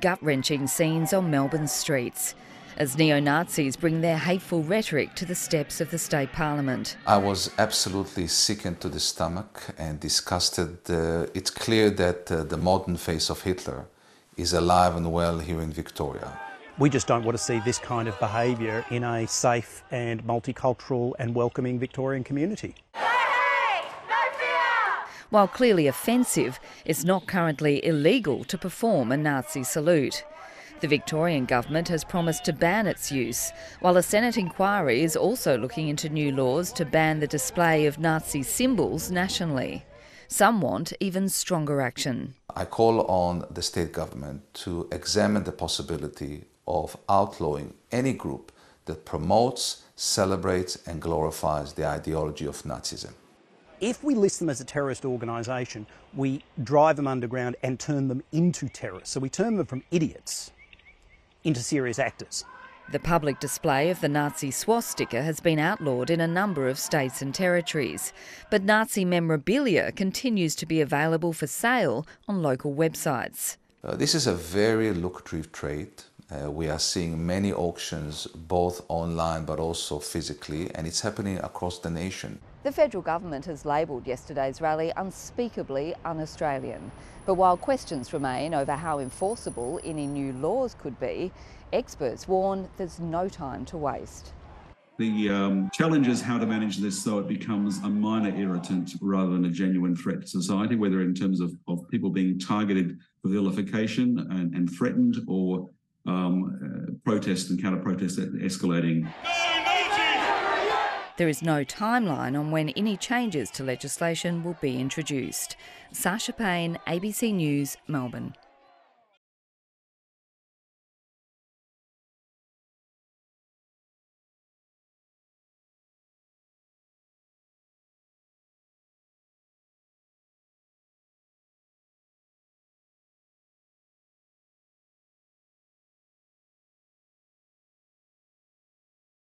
Gut wrenching scenes on Melbourne streets as neo Nazis bring their hateful rhetoric to the steps of the state parliament. I was absolutely sickened to the stomach and disgusted. Uh, it's clear that uh, the modern face of Hitler is alive and well here in Victoria. We just don't want to see this kind of behaviour in a safe and multicultural and welcoming Victorian community. While clearly offensive, it's not currently illegal to perform a Nazi salute. The Victorian government has promised to ban its use, while a Senate inquiry is also looking into new laws to ban the display of Nazi symbols nationally. Some want even stronger action. I call on the state government to examine the possibility of outlawing any group that promotes, celebrates, and glorifies the ideology of Nazism. If we list them as a terrorist organisation, we drive them underground and turn them into terrorists. So we turn them from idiots into serious actors. The public display of the Nazi swastika has been outlawed in a number of states and territories, but Nazi memorabilia continues to be available for sale on local websites. Uh, this is a very lucrative trade. Uh, we are seeing many auctions both online but also physically, and it's happening across the nation. The federal government has labelled yesterday's rally unspeakably un Australian. But while questions remain over how enforceable any new laws could be, experts warn there's no time to waste. The um, challenge is how to manage this so it becomes a minor irritant rather than a genuine threat to society, whether in terms of, of people being targeted for vilification and, and threatened or um, uh, protest and counter protest escalating. There is no timeline on when any changes to legislation will be introduced. Sasha Payne, ABC News, Melbourne.